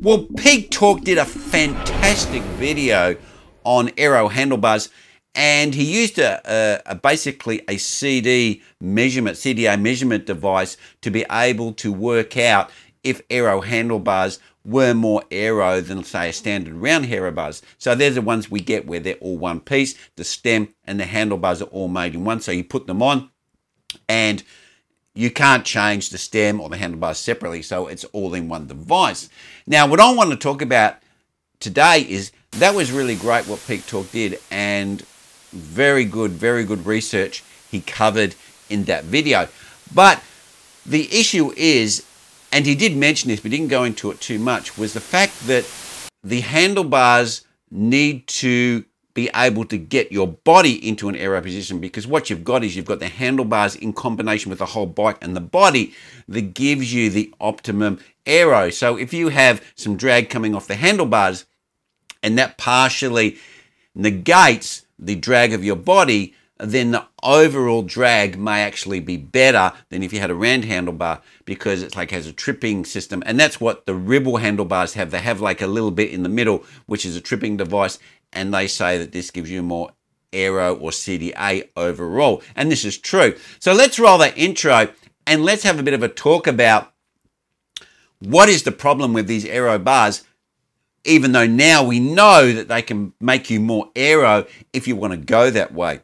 Well, Peak Torque did a fantastic video on aero handlebars and he used a, a, a, basically a CD measurement, CDA measurement device to be able to work out if aero handlebars were more aero than say a standard round handlebars. So they're the ones we get where they're all one piece. The stem and the handlebars are all made in one. So you put them on and you can't change the stem or the handlebars separately. So it's all in one device. Now what I want to talk about today is that was really great what Peak Torque did and very good, very good research he covered in that video. But the issue is, and he did mention this, but didn't go into it too much, was the fact that the handlebars need to be able to get your body into an aero position because what you've got is you've got the handlebars in combination with the whole bike and the body that gives you the optimum aero. So if you have some drag coming off the handlebars and that partially negates the drag of your body, then the overall drag may actually be better than if you had a round handlebar because it's like has a tripping system. And that's what the Ribble handlebars have. They have like a little bit in the middle which is a tripping device and they say that this gives you more aero or cda overall. And this is true. So let's roll that intro and let's have a bit of a talk about what is the problem with these aero bars even though now we know that they can make you more aero if you want to go that way.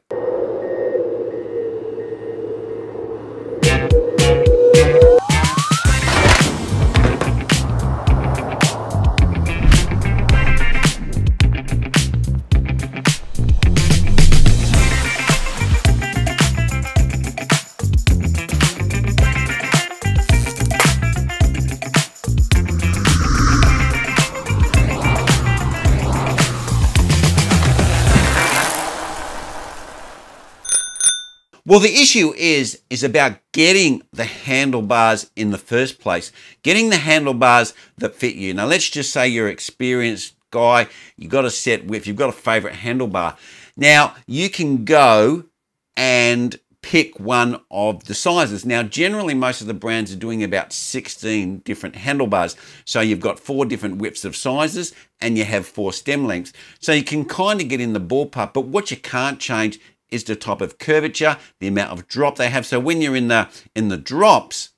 Well, the issue is is about getting the handlebars in the first place, getting the handlebars that fit you. Now, let's just say you're an experienced guy, you've got a set width, you've got a favorite handlebar. Now, you can go and pick one of the sizes. Now, generally, most of the brands are doing about 16 different handlebars. So you've got four different widths of sizes and you have four stem lengths. So you can kind of get in the ballpark, but what you can't change is the type of curvature, the amount of drop they have. So when you're in the in the drops,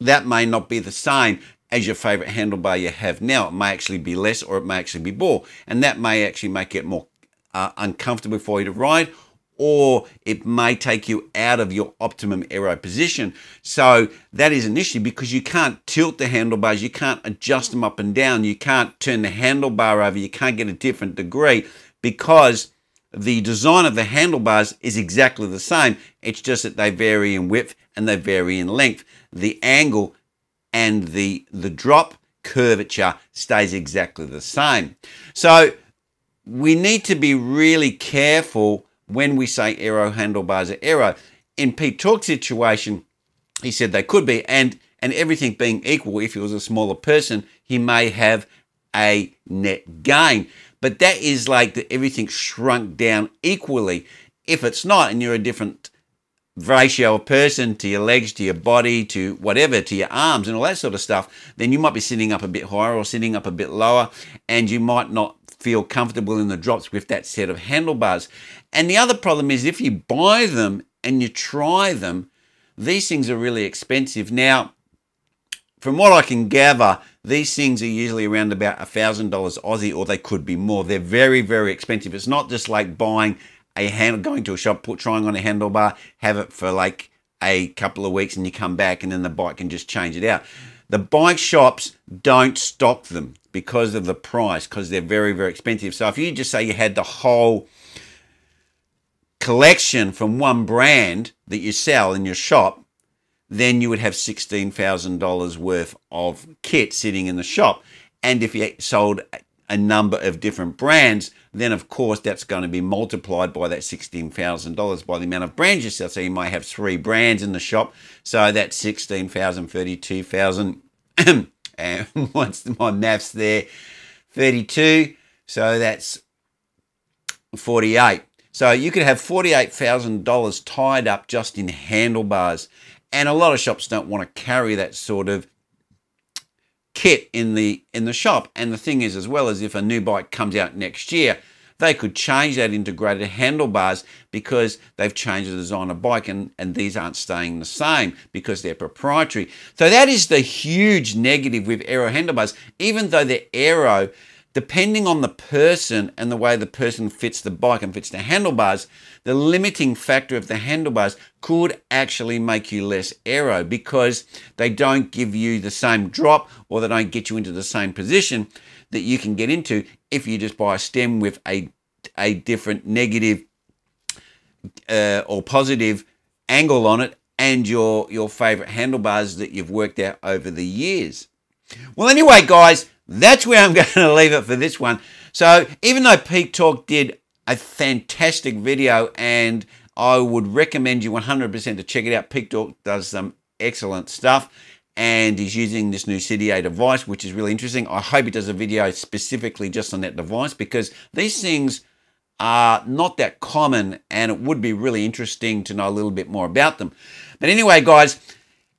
that may not be the same as your favorite handlebar you have now. It may actually be less or it may actually be more. And that may actually make it more uh, uncomfortable for you to ride or it may take you out of your optimum aero position. So that is an issue because you can't tilt the handlebars, you can't adjust them up and down, you can't turn the handlebar over, you can't get a different degree because the design of the handlebars is exactly the same. It's just that they vary in width and they vary in length. The angle and the, the drop curvature stays exactly the same. So we need to be really careful when we say aero handlebars are aero. In Pete Torque's situation, he said they could be, and and everything being equal, if he was a smaller person, he may have a net gain. But that is like the, everything shrunk down equally. If it's not, and you're a different ratio of person to your legs, to your body, to whatever, to your arms and all that sort of stuff, then you might be sitting up a bit higher or sitting up a bit lower, and you might not feel comfortable in the drops with that set of handlebars. And the other problem is if you buy them and you try them, these things are really expensive. Now, from what I can gather, these things are usually around about a thousand dollars Aussie, or they could be more. They're very, very expensive. It's not just like buying a handle, going to a shop, put trying on a handlebar, have it for like a couple of weeks, and you come back, and then the bike can just change it out. The bike shops don't stock them because of the price, because they're very, very expensive. So if you just say you had the whole collection from one brand that you sell in your shop, then you would have $16,000 worth of kit sitting in the shop. And if you sold a number of different brands, then of course that's going to be multiplied by that $16,000 by the amount of brands you sell. So you might have three brands in the shop. So that's 16,000, 32,000. and what's my maths there? 32. So that's 48. So you could have $48,000 tied up just in handlebars. And a lot of shops don't want to carry that sort of kit in the in the shop. And the thing is, as well as if a new bike comes out next year, they could change that integrated handlebars because they've changed the design of bike and, and these aren't staying the same because they're proprietary. So that is the huge negative with aero handlebars. Even though they're aero, depending on the person and the way the person fits the bike and fits the handlebars, the limiting factor of the handlebars could actually make you less aero because they don't give you the same drop or they don't get you into the same position that you can get into if you just buy a stem with a, a different negative uh, or positive angle on it and your, your favorite handlebars that you've worked out over the years. Well, anyway, guys, that's where I'm going to leave it for this one. So even though Peak Torque did a fantastic video and I would recommend you 100% to check it out. Peak Torque does some excellent stuff and he's using this new CDA device, which is really interesting. I hope he does a video specifically just on that device because these things are not that common and it would be really interesting to know a little bit more about them. But anyway, guys,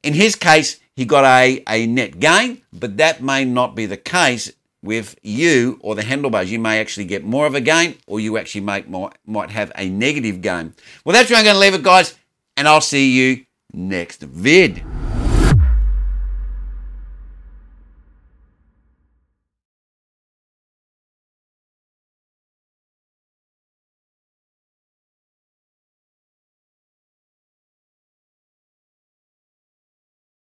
in his case, he got a, a net gain, but that may not be the case with you or the handlebars. You may actually get more of a gain or you actually make more, might have a negative gain. Well, that's where I'm going to leave it, guys, and I'll see you next vid.